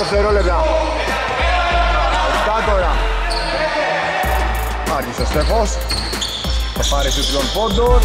δευτερόλεπτα. Αυτά τώρα. Άρχισε ο Στέφος. Θα πάρει τριπλών πόντων.